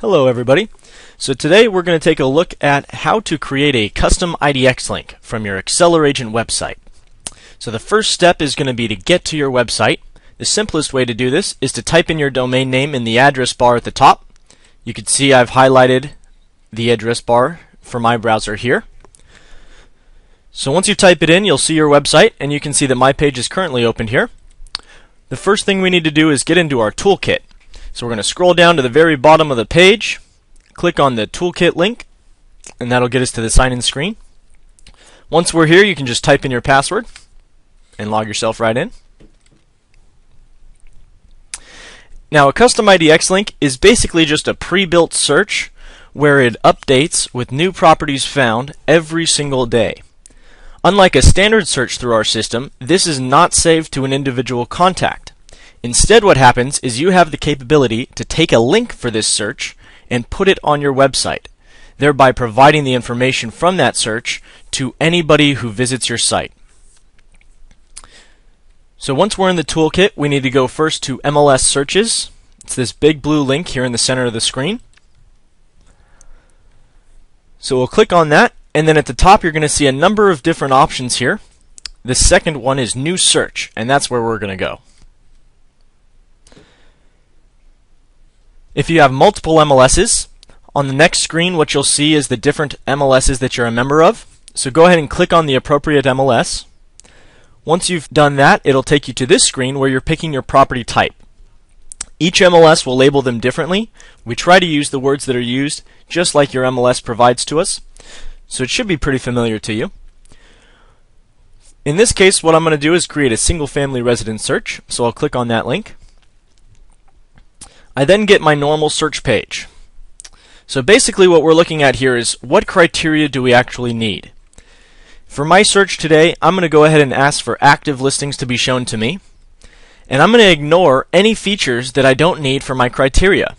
Hello everybody. So today we're going to take a look at how to create a custom IDX link from your Agent website. So the first step is going to be to get to your website. The simplest way to do this is to type in your domain name in the address bar at the top. You can see I've highlighted the address bar for my browser here. So once you type it in, you'll see your website and you can see that my page is currently opened here. The first thing we need to do is get into our toolkit. So we're going to scroll down to the very bottom of the page, click on the toolkit link, and that'll get us to the sign in screen. Once we're here, you can just type in your password and log yourself right in. Now, a custom IDX link is basically just a pre-built search where it updates with new properties found every single day. Unlike a standard search through our system, this is not saved to an individual contact. Instead, what happens is you have the capability to take a link for this search and put it on your website, thereby providing the information from that search to anybody who visits your site. So once we're in the toolkit, we need to go first to MLS searches. It's this big blue link here in the center of the screen. So we'll click on that, and then at the top you're going to see a number of different options here. The second one is new search, and that's where we're going to go. If you have multiple MLSs, on the next screen what you'll see is the different MLSs that you're a member of. So go ahead and click on the appropriate MLS. Once you've done that, it'll take you to this screen where you're picking your property type. Each MLS will label them differently. We try to use the words that are used just like your MLS provides to us. So it should be pretty familiar to you. In this case, what I'm going to do is create a single family residence search. So I'll click on that link. I then get my normal search page. So basically what we're looking at here is what criteria do we actually need? For my search today, I'm going to go ahead and ask for active listings to be shown to me. And I'm going to ignore any features that I don't need for my criteria.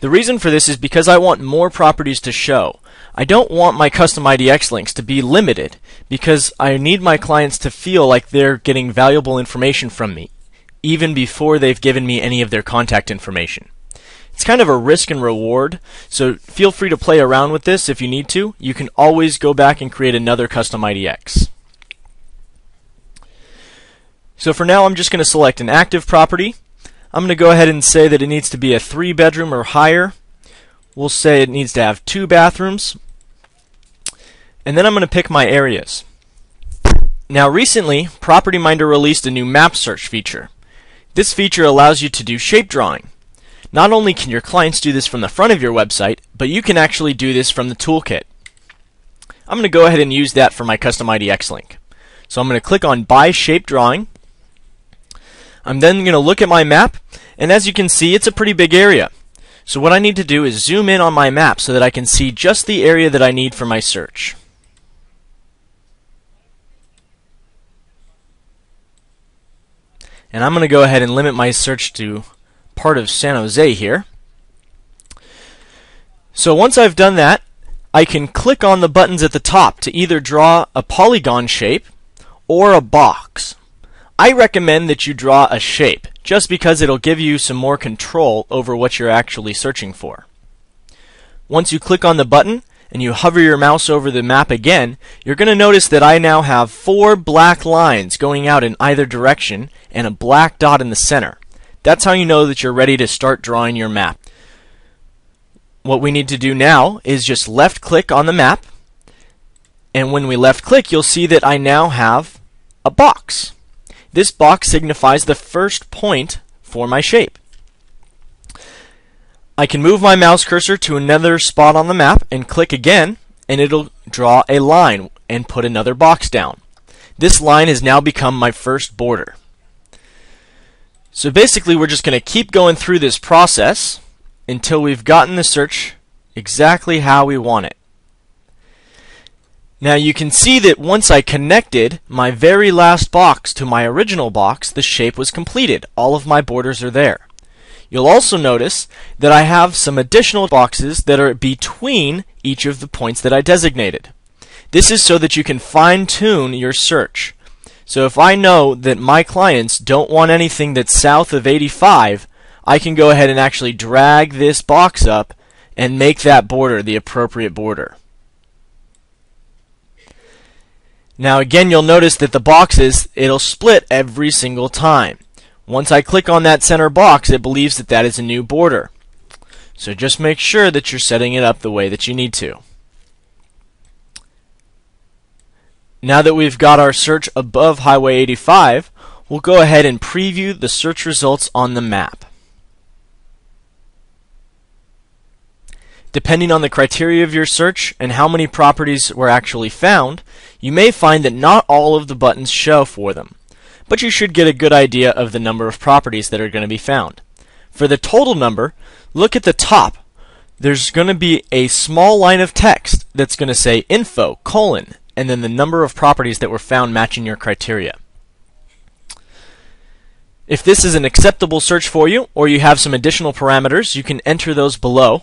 The reason for this is because I want more properties to show. I don't want my custom IDX links to be limited because I need my clients to feel like they're getting valuable information from me even before they've given me any of their contact information. It's kind of a risk and reward, so feel free to play around with this if you need to. You can always go back and create another custom IDX. So for now, I'm just going to select an active property. I'm going to go ahead and say that it needs to be a three bedroom or higher. We'll say it needs to have two bathrooms. And then I'm going to pick my areas. Now recently, PropertyMinder released a new map search feature. This feature allows you to do shape drawing. Not only can your clients do this from the front of your website, but you can actually do this from the toolkit. I'm going to go ahead and use that for my custom IDX link. So I'm going to click on By Shape Drawing. I'm then going to look at my map, and as you can see, it's a pretty big area. So what I need to do is zoom in on my map so that I can see just the area that I need for my search. And I'm going to go ahead and limit my search to part of San Jose here. So once I've done that, I can click on the buttons at the top to either draw a polygon shape or a box. I recommend that you draw a shape, just because it'll give you some more control over what you're actually searching for. Once you click on the button, and you hover your mouse over the map again, you're going to notice that I now have four black lines going out in either direction and a black dot in the center. That's how you know that you're ready to start drawing your map. What we need to do now is just left click on the map and when we left click you'll see that I now have a box. This box signifies the first point for my shape. I can move my mouse cursor to another spot on the map and click again, and it'll draw a line and put another box down. This line has now become my first border. So basically, we're just going to keep going through this process until we've gotten the search exactly how we want it. Now you can see that once I connected my very last box to my original box, the shape was completed. All of my borders are there. You'll also notice that I have some additional boxes that are between each of the points that I designated. This is so that you can fine tune your search. So if I know that my clients don't want anything that's south of 85, I can go ahead and actually drag this box up and make that border the appropriate border. Now again, you'll notice that the boxes, it'll split every single time. Once I click on that center box, it believes that that is a new border. So just make sure that you're setting it up the way that you need to. Now that we've got our search above Highway 85, we'll go ahead and preview the search results on the map. Depending on the criteria of your search and how many properties were actually found, you may find that not all of the buttons show for them, but you should get a good idea of the number of properties that are going to be found. For the total number, look at the top. There's going to be a small line of text that's going to say info, colon, and then the number of properties that were found matching your criteria. If this is an acceptable search for you, or you have some additional parameters, you can enter those below.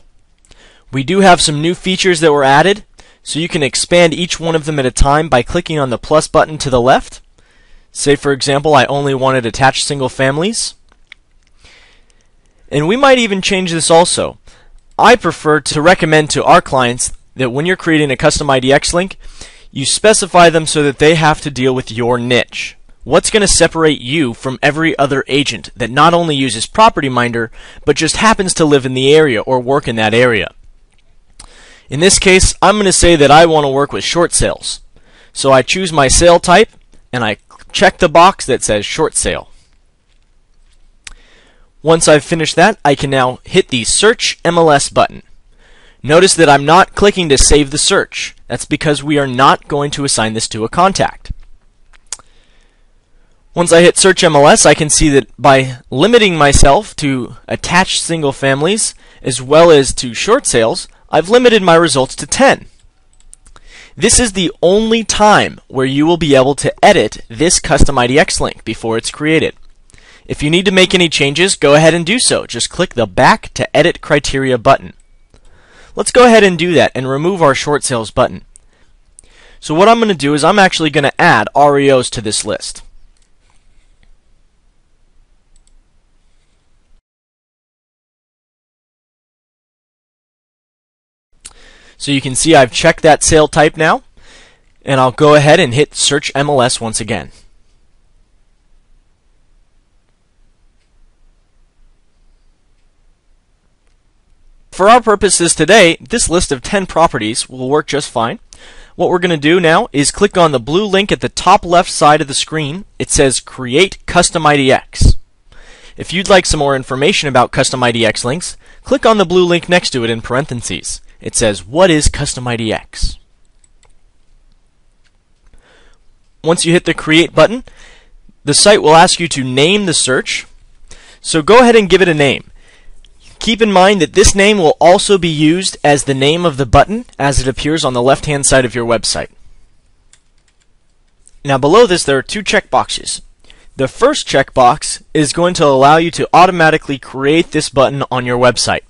We do have some new features that were added, so you can expand each one of them at a time by clicking on the plus button to the left. Say, for example, I only wanted attached single families. And we might even change this also. I prefer to recommend to our clients that when you're creating a custom IDX link, you specify them so that they have to deal with your niche. What's going to separate you from every other agent that not only uses PropertyMinder, but just happens to live in the area or work in that area? In this case, I'm going to say that I want to work with short sales. So I choose my sale type and I check the box that says short sale. Once I've finished that, I can now hit the Search MLS button. Notice that I'm not clicking to save the search. That's because we are not going to assign this to a contact. Once I hit Search MLS, I can see that by limiting myself to attached single families as well as to short sales, I've limited my results to 10. This is the only time where you will be able to edit this custom IDX link before it's created. If you need to make any changes, go ahead and do so. Just click the Back to Edit Criteria button. Let's go ahead and do that and remove our short sales button. So what I'm going to do is I'm actually going to add REOs to this list. So you can see I've checked that sale type now, and I'll go ahead and hit Search MLS once again. For our purposes today, this list of 10 properties will work just fine. What we're going to do now is click on the blue link at the top left side of the screen. It says Create Custom IDX. If you'd like some more information about Custom IDX links, click on the blue link next to it in parentheses it says, What is Custom IDX? Once you hit the Create button, the site will ask you to name the search. So go ahead and give it a name. Keep in mind that this name will also be used as the name of the button as it appears on the left hand side of your website. Now below this there are two checkboxes. The first checkbox is going to allow you to automatically create this button on your website.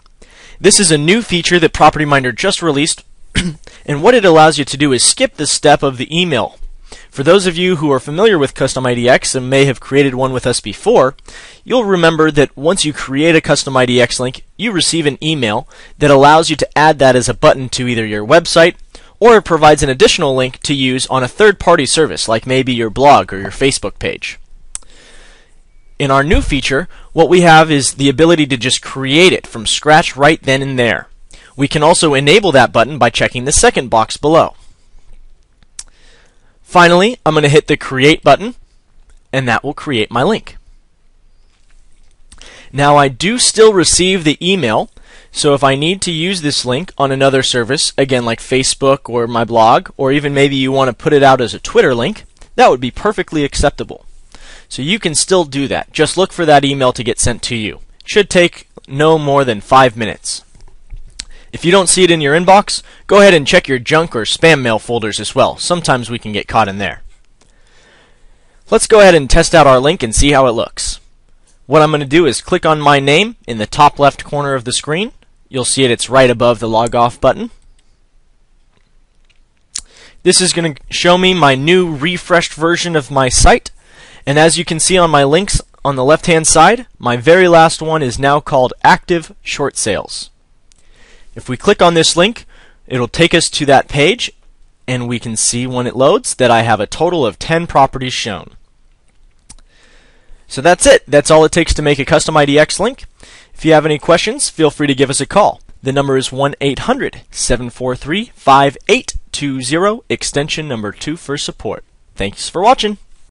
This is a new feature that PropertyMinder just released, and what it allows you to do is skip the step of the email. For those of you who are familiar with Custom IDX and may have created one with us before, you'll remember that once you create a Custom IDX link, you receive an email that allows you to add that as a button to either your website or it provides an additional link to use on a third party service like maybe your blog or your Facebook page. In our new feature, what we have is the ability to just create it from scratch right then and there. We can also enable that button by checking the second box below. Finally, I'm going to hit the Create button, and that will create my link. Now I do still receive the email, so if I need to use this link on another service, again like Facebook or my blog, or even maybe you want to put it out as a Twitter link, that would be perfectly acceptable. So you can still do that. Just look for that email to get sent to you. It should take no more than five minutes. If you don't see it in your inbox, go ahead and check your junk or spam mail folders as well. Sometimes we can get caught in there. Let's go ahead and test out our link and see how it looks. What I'm going to do is click on my name in the top left corner of the screen. You'll see it, it's right above the log off button. This is going to show me my new refreshed version of my site. And as you can see on my links on the left hand side, my very last one is now called Active Short Sales. If we click on this link, it'll take us to that page and we can see when it loads that I have a total of 10 properties shown. So that's it. That's all it takes to make a custom IDX link. If you have any questions, feel free to give us a call. The number is 1 800 743 5820, extension number 2 for support. Thanks for watching.